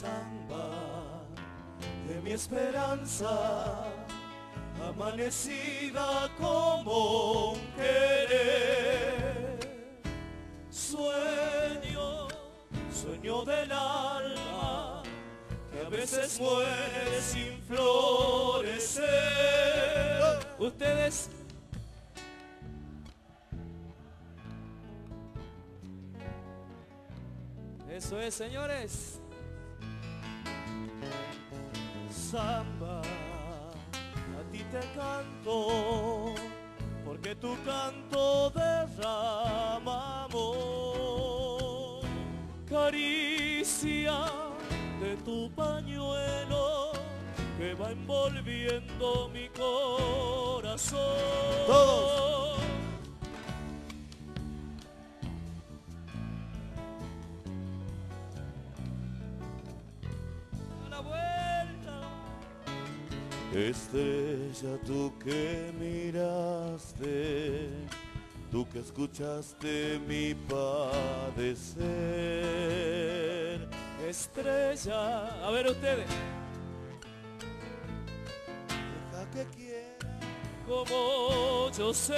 samba de mi esperanza, amanecida como un querer. Sueño, sueño del alma, que a veces muere sin florecer. Ustedes Eso es, señores. Samba, a ti te canto, porque tu canto derrama amor. Caricia de tu pañuelo que va envolviendo mi corazón. Todos. Estrella, tú que miraste, tú que escuchaste mi padecer. Estrella. A ver ustedes. Deja que quiera, Como yo sé.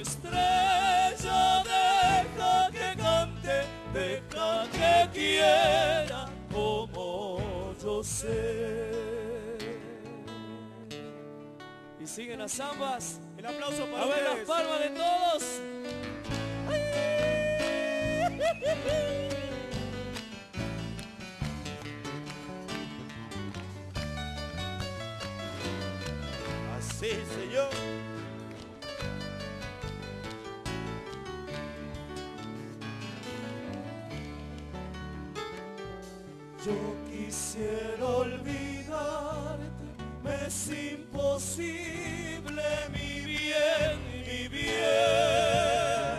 Estrella, deja que cante, deja que quiera como yo sé. Siguen las zambas. el aplauso para A ver las ustedes. palmas de todos. Así, señor. Yo quisiera olvidarte, me es imposible, mi bien, mi bien.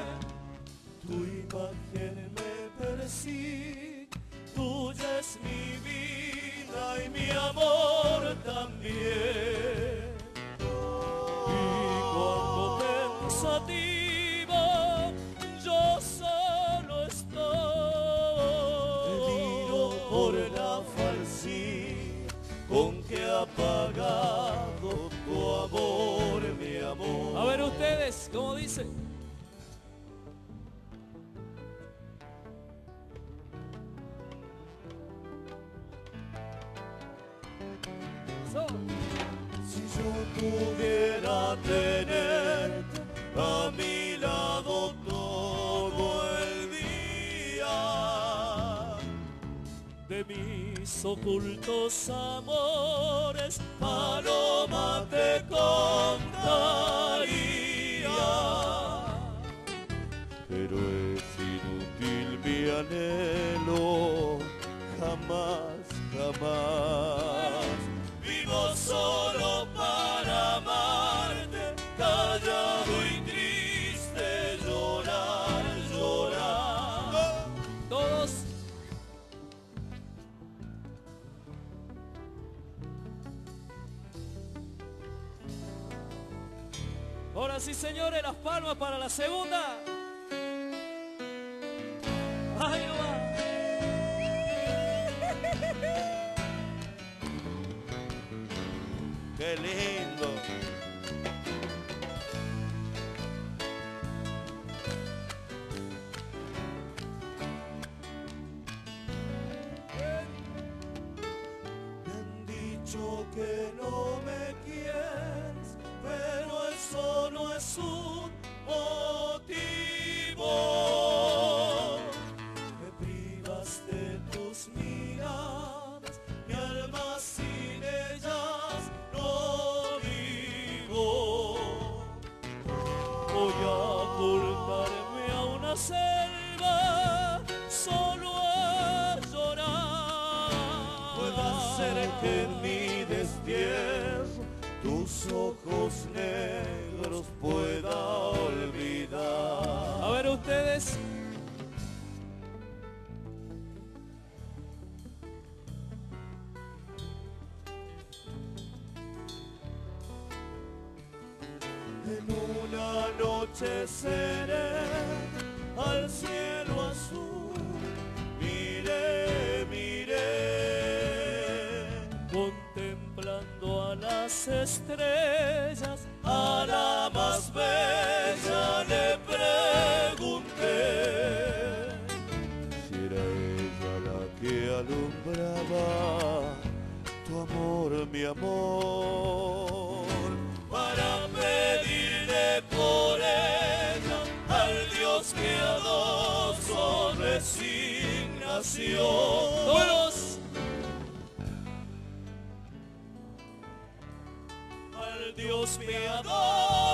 Tu imagen me persigue, tuya es mi vida y mi amor también. Y cuando pensativo yo solo estoy con que ha pagado tu amor, mi amor A ver ustedes, ¿cómo dice? So, Si yo pudiera tenerte mis ocultos amores, paloma te contaría. Pero es inútil mi anhelo, jamás, jamás. Ahora sí, señores, las palmas para la segunda. Va. Qué lindo. Me han dicho que no me Puede ser que en mi destierro tus ojos negros pueda olvidar. A ver ustedes. En una noche seré al cielo estrellas, a la más bella le pregunté si era ella la que alumbraba tu amor, mi amor, para pedirle por ella al Dios piadoso resignación. Dios piadoso.